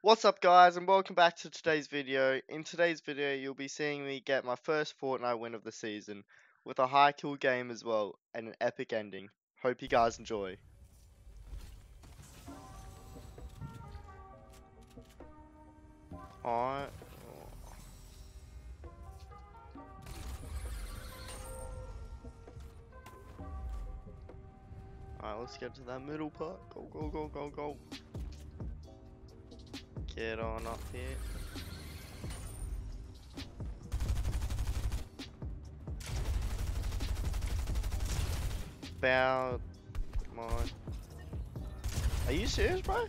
What's up guys and welcome back to today's video. In today's video you'll be seeing me get my first Fortnite win of the season with a high kill game as well and an epic ending. Hope you guys enjoy. Alright. Alright, let's get to that middle part. Go, go, go, go, go. Get on up here. About. Come on. Are you serious, bro?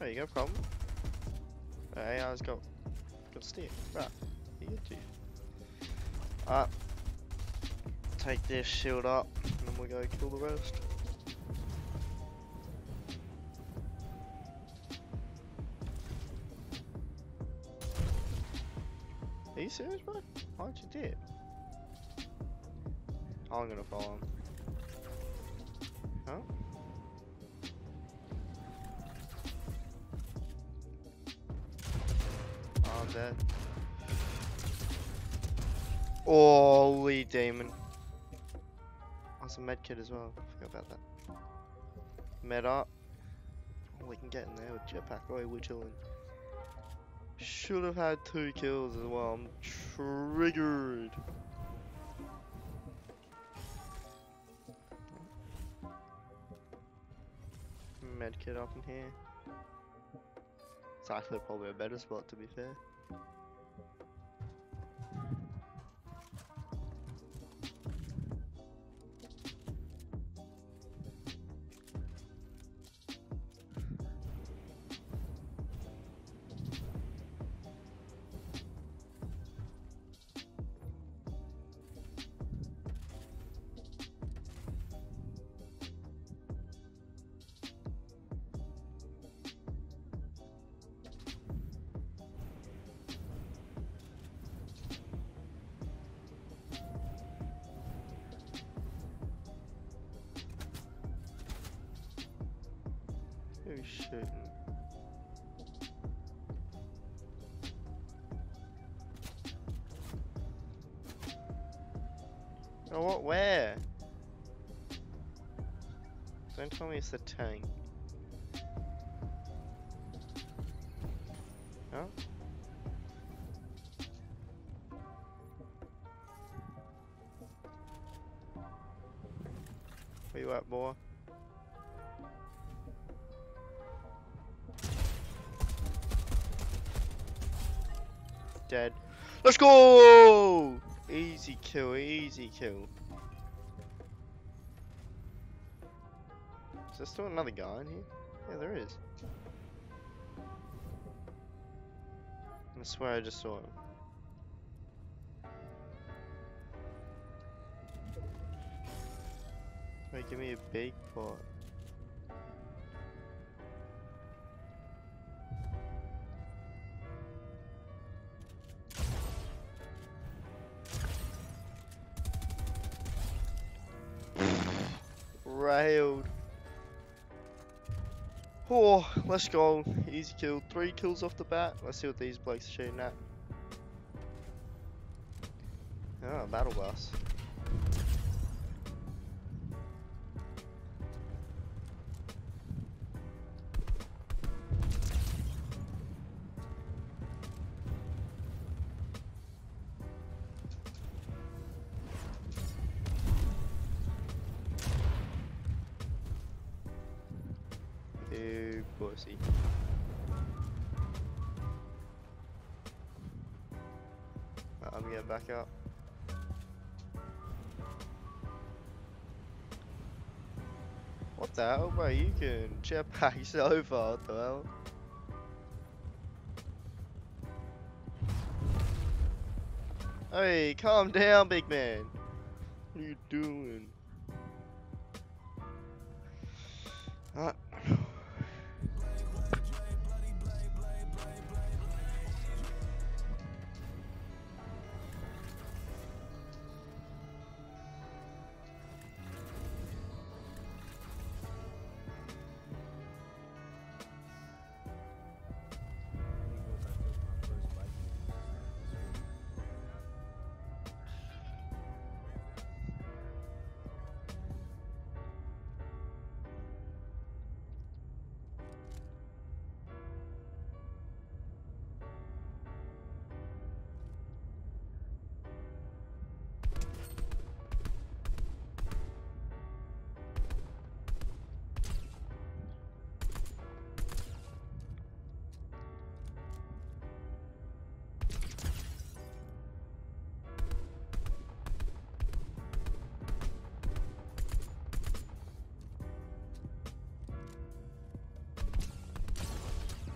Oh, you got a problem? Hey, I got got steer. Right, you get to. Uh, take this shield up, and then we go kill the rest. Are you serious, bro? Why'd you dip? Oh, I'm gonna follow him. Huh? Oh, I'm dead. Holy demon. Oh, That's a med kit as well. Forgot about that. Med up. Oh, we can get in there with jetpack. Oh, we're chilling. Should have had two kills as well. I'm triggered. Medkit up in here. It's actually probably a better spot to be fair. Shooting? Oh, what? Where? Don't tell me it's the tank. No? Dead. Let's go! Easy kill, easy kill. Is there still another guy in here? Yeah, there is. I swear I just saw him. Wait, give me a big pot. Oh, let's go. Easy kill. Three kills off the bat. Let's see what these blokes are shooting at. Oh, battle bus. Pussy. I'm getting back up. What the hell, bro? You can jetpack so far, what the hell? Hey, calm down, big man. What are you doing? Uh,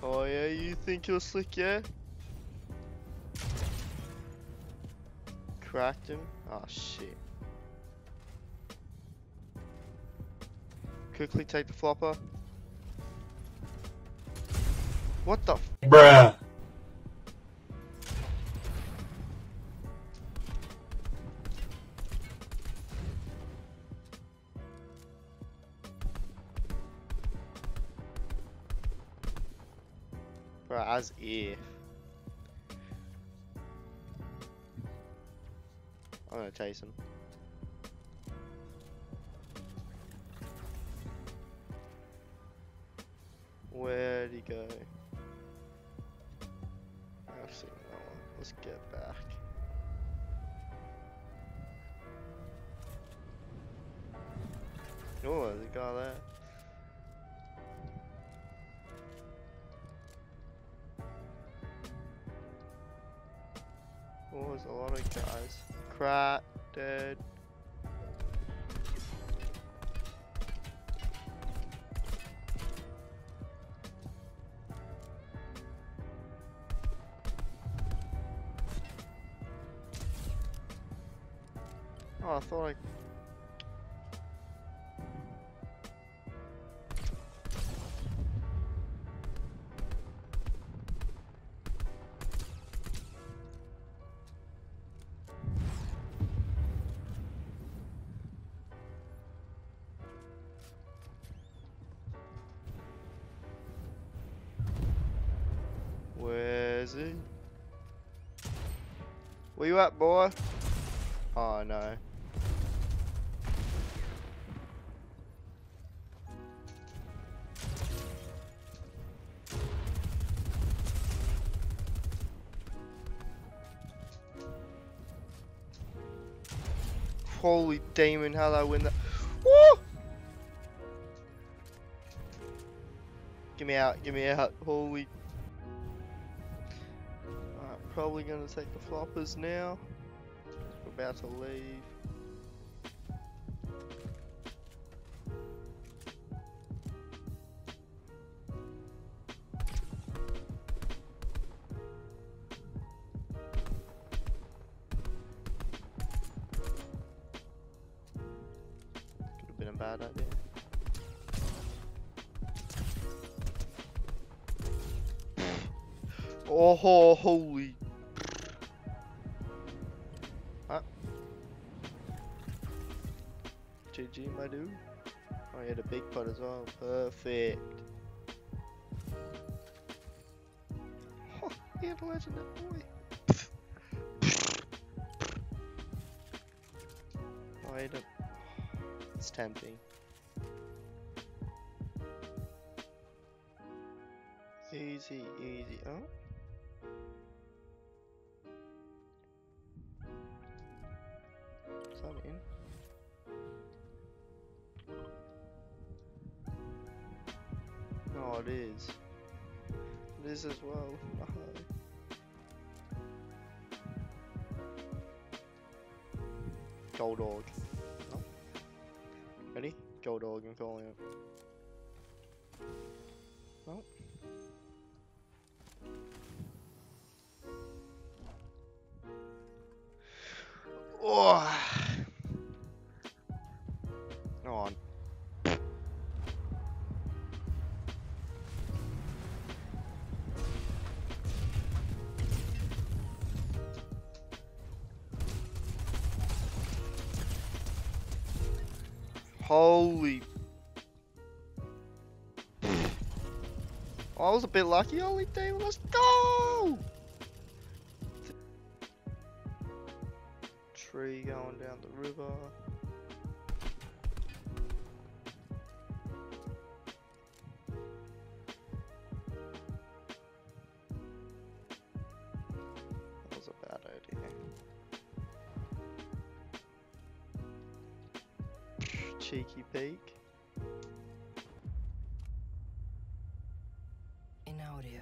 Oh yeah, you think you're slick, yeah? Cracked him? Oh shit. Quickly take the flopper. What the f- Bruh. Him. Where'd he go? I've seen that one. Let's get back. Oh, there's a guy there. Oh, there's a lot of guys. Crap, dead. Oh, I thought I. He? Where you at, boy? Oh no. Holy demon, how did I win that? Woo! Get me out, get me out. Holy. Probably gonna take the floppers now. We're about to leave. Could have been a bad idea. Oh, holy. GG, my dude. Oh, oh, he had a big pot as well. Perfect. Oh, he had a legendary boy. Oh, I don't. It's tempting. Easy, easy. Oh. Is as well. Uh-huh. Gold dog. No. Ready? Gold dog, I'm calling it. No. Oh. Go on. Holy. Oh, I was a bit lucky. Holy damn, let's go! Tree going down the river. Cheeky peek. In audio.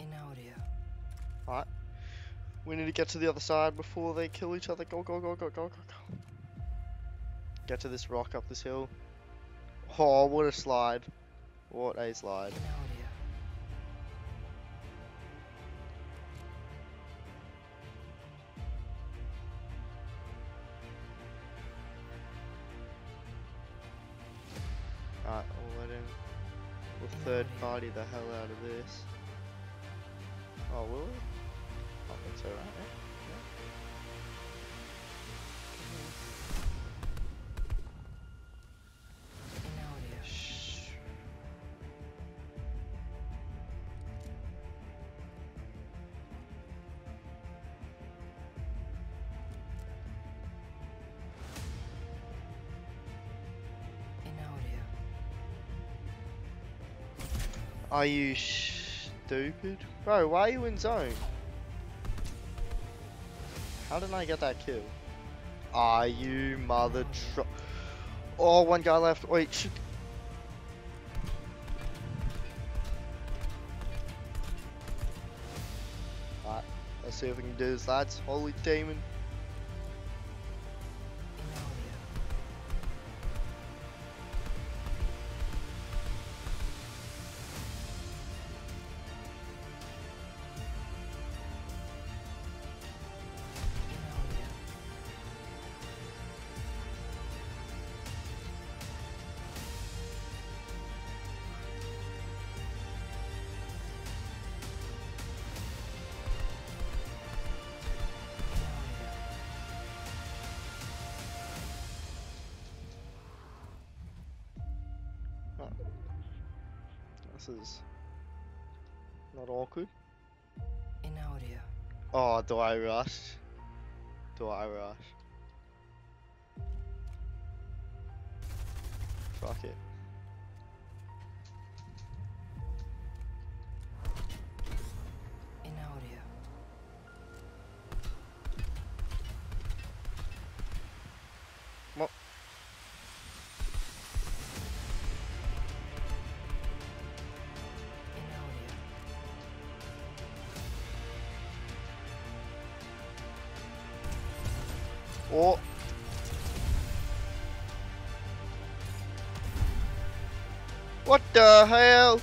In audio. Alright. We need to get to the other side before they kill each other. Go, go, go, go, go, go, go. Get to this rock up this hill. Oh, what a slide. What a slide. Oh, alright, I'll let him. We'll third party the hell out of this. Oh, will we? I don't oh, think so, right? Eh? Are you stupid? Bro, why are you in zone? How did I get that kill? Are you mother Oh, one guy left. Wait. Alright, let's see if we can do this, lads. Holy demon. This is not awkward. Oh, do I rush? Do I rush? Fuck it. Well- Oh. What the hell?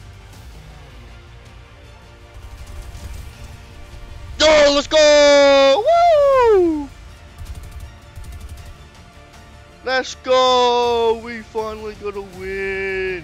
Yo, let's go! Woo! Let's go! We finally got a win!